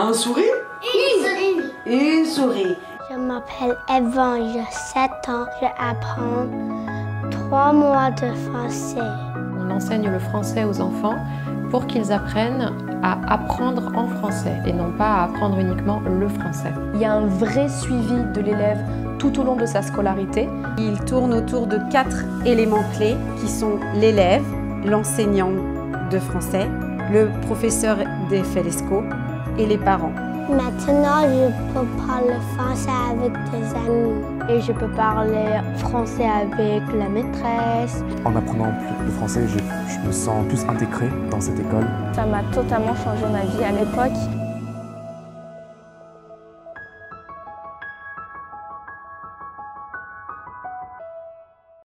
Un sourire Une. Une souris. Je m'appelle Evan, j'ai 7 ans. Je apprends 3 mois de français. On enseigne le français aux enfants pour qu'ils apprennent à apprendre en français et non pas à apprendre uniquement le français. Il y a un vrai suivi de l'élève tout au long de sa scolarité. Il tourne autour de quatre éléments clés qui sont l'élève, l'enseignant de français, le professeur des Felesco et les parents. Maintenant, je peux parler français avec des amis. Et je peux parler français avec la maîtresse. En apprenant le français, je me sens plus intégré dans cette école. Ça m'a totalement changé ma vie à l'époque.